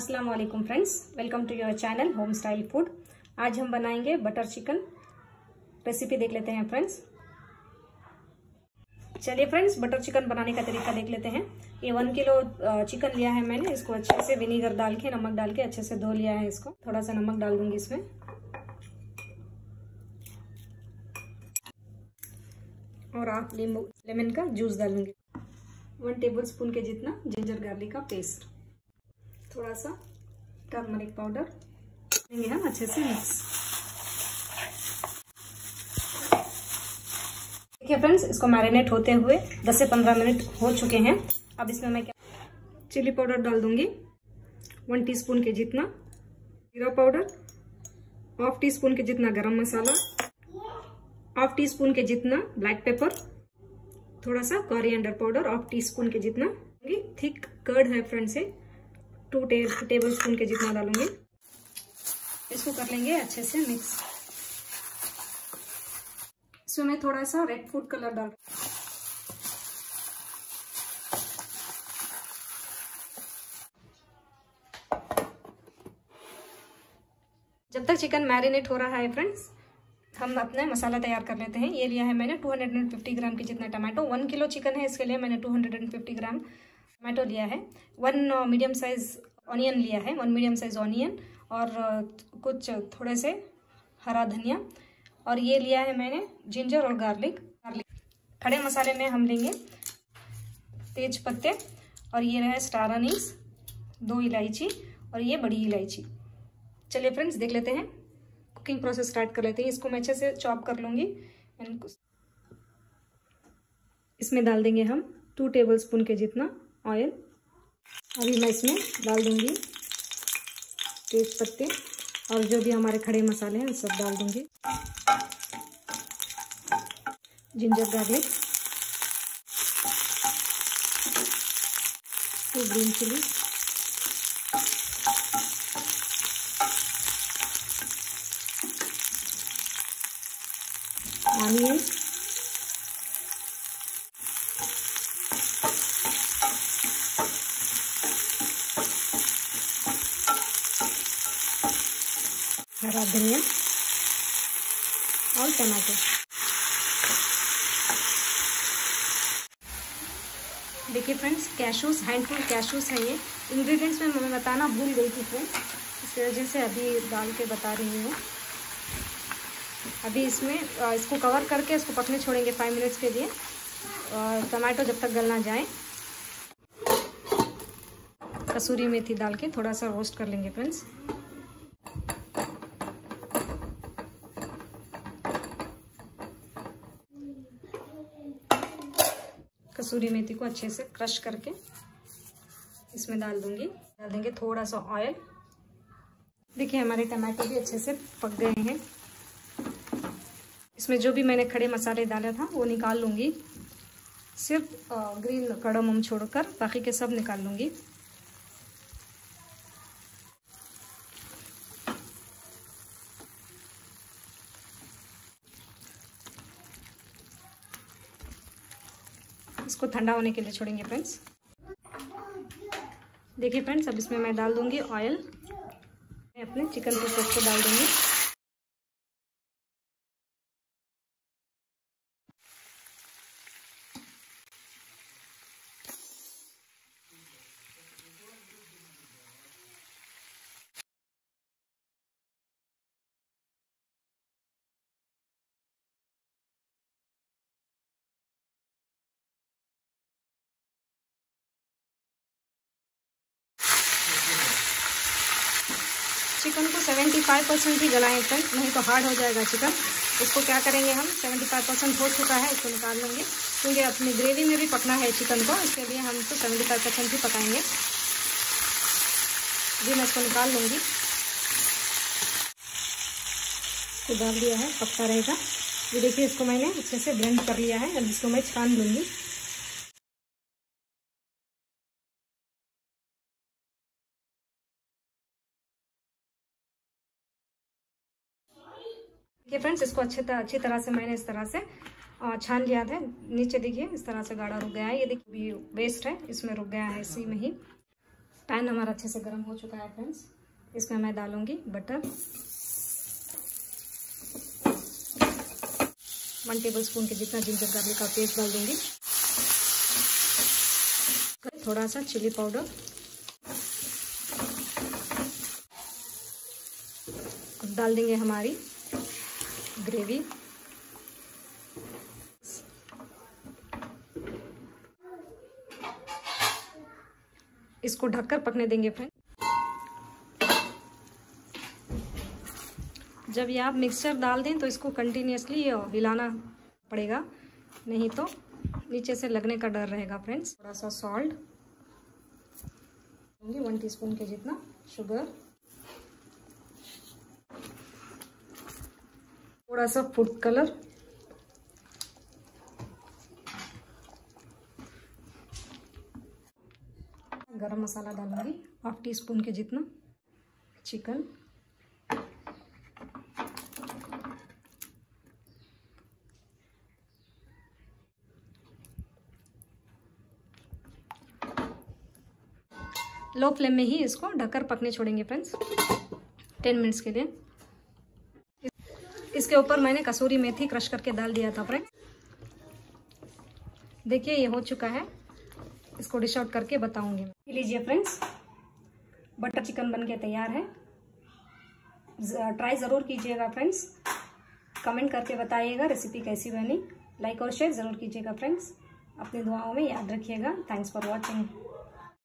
अस्सलाम वालेकुम friends welcome to your channel home style food आज हम बनाएँगे बटर चिकन रेसिपी देख लेते हैं फ्रेंड्स चलिए फ्रेंड्स बटर चिकन बनाने का तरीका देख लेते हैं. ये वन किलो चिकन लिया है मैंने. इसको अच्छे से विनीगर डाल के, नमक डाल के अच्छे से धो लिया है इसको. थोड़ा सा नमक डाल दूँगी इसमें. और आप नींबू लेमन का जूस डालूँगी वन टेबल स्पून के जितना जिंजर गार्लिक का पेस्ट थोड़ा सा टर्मरिक पाउडर देंगे हम अच्छे से मिक्स देखिए फ्रेंड्स इसको मैरिनेट होते हुए 10 से 15 मिनट हो चुके हैं। अब इसमें मैं क्या चिली पाउडर डाल दूँगी। वन टीस्पून के जितना जीरा पाउडर हाफ़ टी स्पून के जितना गरम मसाला हाफ़ टी स्पून के जितना ब्लैक पेपर थोड़ा सा coriander powder half teaspoon के जितना। थिक कर्ड है फ्रेंड्स से टू टे, टेबल स्पून के जितना डालूँगी। इसको कर लेंगे अच्छे से मिक्स इसमें मैं थोड़ा सा रेड फ़ूड कलर डाल जब तक चिकन मैरिनेट हो रहा है फ्रेंड्स हम अपना मसाला तैयार कर लेते हैं। ये लिया है मैंने 250 ग्राम के जितना टमाटो। वन किलो चिकन है इसके लिए मैंने 250 ग्राम टमाटो लिया है। वन मीडियम साइज़ ऑनियन लिया है वन मीडियम साइज़ ऑनियन और कुछ थोड़े से हरा धनिया और ये लिया है मैंने जिंजर और गार्लिक गार्लिक खड़े मसाले में हम लेंगे तेज पत्ते और ये रहे स्टार अनीस दो इलायची और ये बड़ी इलायची। चलिए फ्रेंड्स देख लेते हैं। कुकिंग प्रोसेस स्टार्ट कर लेते हैं। इसको मैं अच्छे से चॉप कर लूँगी। इसमें डाल देंगे हम टू टेबल स्पून के जितना ऑयल अभी मैं इसमें डाल दूँगी तेज पत्ते और जो भी हमारे खड़े मसाले हैं, सब डाल दूँगी। Ginger garlic two green chilli onion हरा धनिया और टमाटर। देखिए फ्रेंड्स कैशूस हैंडफुल कैशूस हैं ये। इंग्रेडिएंट्स में मैं बताना भूल गई थी फ्रेंड्स इस वजह से अभी डाल के बता रही हूँ। अभी इसमें इसको कवर करके इसको पकने छोड़ेंगे फाइव मिनट्स के लिए। और टमाटो जब तक गल ना जाए। कसूरी मेथी डाल के थोड़ा सा रोस्ट कर लेंगे फ्रेंड्स कसूरी मेथी को अच्छे से क्रश करके इसमें डाल दूँगी। डाल देंगे थोड़ा सा ऑयल देखिए, हमारे टमाटर भी अच्छे से पक गए हैं। इसमें जो भी मैंने खड़े मसाले डाला था, वो निकाल लूँगी। सिर्फ़ ग्रीन कड़म छोड़कर बाकी के सब निकाल लूँगी। इसको ठंडा होने के लिए छोड़ेंगे फ्रेंड्स। देखिए फ्रेंड्स, अब इसमें मैं डाल दूँगी ऑयल मैं अपने चिकन पीसेस को डाल दूँगी। चिकन को 75 परसेंट ही गलाएँ फ्रेंड्स, नहीं तो हार्ड हो जाएगा चिकन। इसको क्या करेंगे हम? 75 परसेंट हो चुका है इसको निकाल लेंगे। क्योंकि अपनी ग्रेवी में भी पकना है चिकन को, इसके लिए हम तो 75 परसेंट ही पकाएँगे। जी, मैं इसको निकाल लूँगी। तो डाल दिया है, पकता रहेगा। ये देखिए, इसको मैंने अच्छे से ब्लेंड कर लिया है। अब इसको मैं छान लूँगी। देखिए फ्रेंड्स इसको अच्छे अच्छी तरह से मैंने इस तरह से छान लिया था। नीचे देखिए, इस तरह से गाढ़ा रुक गया है। ये देखिए वेस्ट है, इसमें रुक गया है इसी में ही। पैन हमारा अच्छे से गर्म हो चुका है फ्रेंड्स इसमें मैं डालूँगी बटर वन टेबल स्पून के जितना जिंजर गार्लिक का पेस्ट डाल दूँगी। थोड़ा सा चिली पाउडर डाल देंगे हमारी ग्रेवी इसको ढककर पकने देंगे फ्रेंड जब ये आप मिक्सचर डाल दें तो इसको कंटिन्यूसली हिलाना पड़ेगा। नहीं तो नीचे से लगने का डर रहेगा फ्रेंड्स थोड़ा सा सॉल्ट वन टीस्पून के जितना शुगर थोड़ा सा फ़ूड कलर गरम मसाला डालूँगी हाफ़ टी स्पून के जितना चिकन लो फ्लेम में ही इसको ढककर पकने छोड़ेंगे फ्रेंड्स टेन मिनट्स के लिए. इसके ऊपर मैंने कसूरी मेथी क्रश करके डाल दिया था फ्रेंड देखिए, ये हो चुका है। इसको डिश आउट करके बताऊँगी लीजिए फ्रेंड्स बटर चिकन बन के तैयार है। ट्राई ज़रूर कीजिएगा फ्रेंड्स कमेंट करके बताइएगा रेसिपी कैसी बनी। लाइक और शेयर ज़रूर कीजिएगा फ्रेंड्स अपनी दुआओं में याद रखिएगा। Thanks for watching